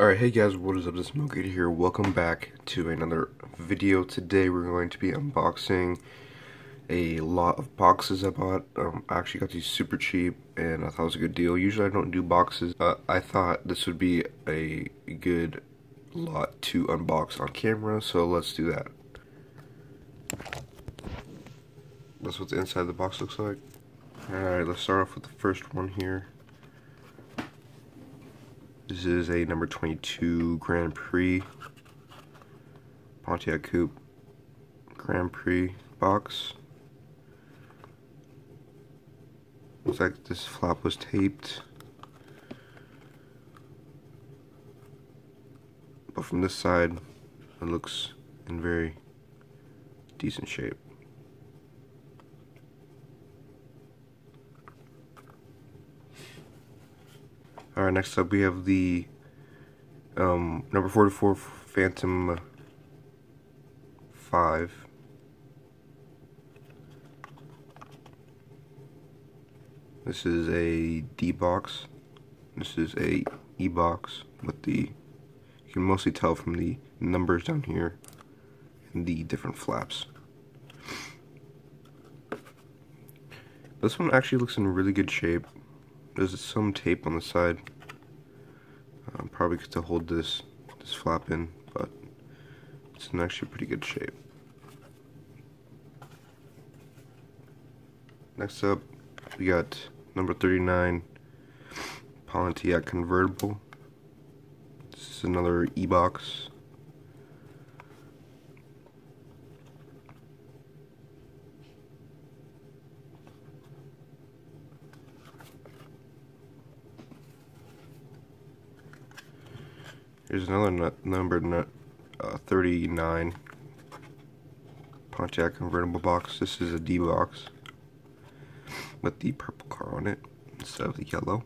Alright, hey guys, what is up? This is MokoHead here. Welcome back to another video. Today we're going to be unboxing a lot of boxes I bought. Um, I actually got these super cheap and I thought it was a good deal. Usually I don't do boxes. Uh, I thought this would be a good lot to unbox on camera, so let's do that. That's what the inside of the box looks like. Alright, let's start off with the first one here. This is a number 22 Grand Prix Pontiac Coupe Grand Prix box. Looks like this flap was taped. But from this side, it looks in very decent shape. Alright, next up we have the um, number 44 Phantom 5. This is a D box. This is a E box with the, you can mostly tell from the numbers down here and the different flaps. This one actually looks in really good shape. There's some tape on the side. Um, probably to hold this this flap in, but it's in actually pretty good shape. Next up, we got number 39 Pontiac convertible. This is another e-box. Here's another number uh, 39 Pontiac convertible box. This is a D box with the purple car on it instead of the yellow.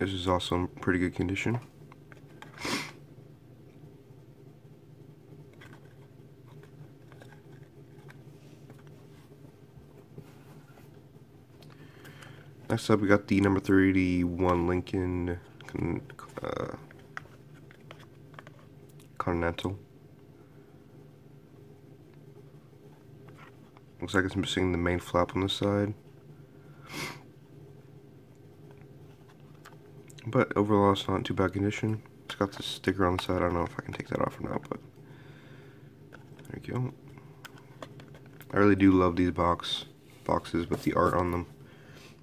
This is also in pretty good condition. Next up, we got the number 31 Lincoln uh, Continental. Looks like it's missing the main flap on the side. But overall, it's not in too bad condition. It's got this sticker on the side. I don't know if I can take that off or not, but there you go. I really do love these box boxes with the art on them.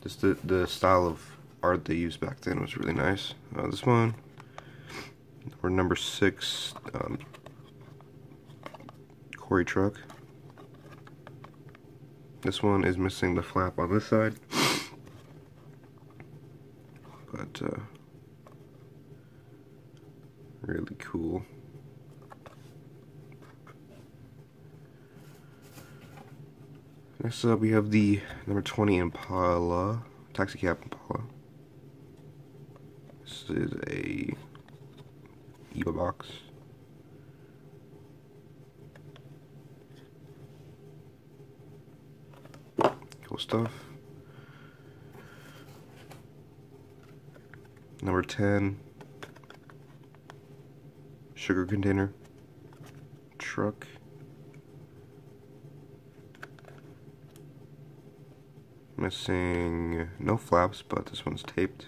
Just the the style of art they used back then was really nice. Uh, this one, or number six, um, Quarry truck. This one is missing the flap on this side, but uh, really cool. Next up, we have the number 20 Impala, Taxi Cab Impala. This is a EVA box. Cool stuff. Number 10, sugar container, truck. Missing no flaps, but this one's taped.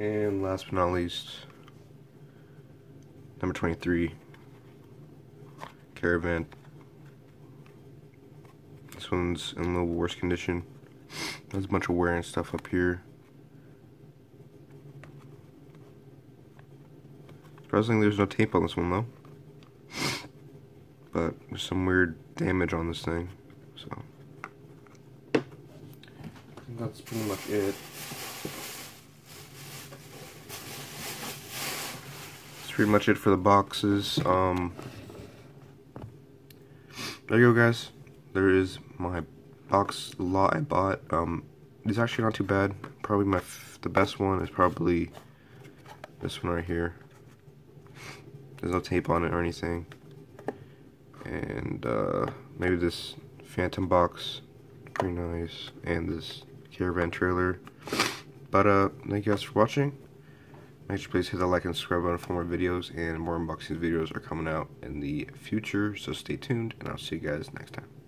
And last but not least, number 23, Caravan. This one's in a little worse condition. There's a bunch of wear and stuff up here. Surprisingly, there's no tape on this one though. But there's some weird damage on this thing, so. That's pretty much it. Pretty much it for the boxes. Um, there you go, guys. There is my box lot I bought. Um, it's actually not too bad. Probably my the best one is probably this one right here. There's no tape on it or anything. And uh, maybe this Phantom box pretty nice. And this caravan trailer. But uh, thank you guys for watching. Make sure please hit the like and subscribe button for more videos, and more unboxing videos are coming out in the future, so stay tuned, and I'll see you guys next time.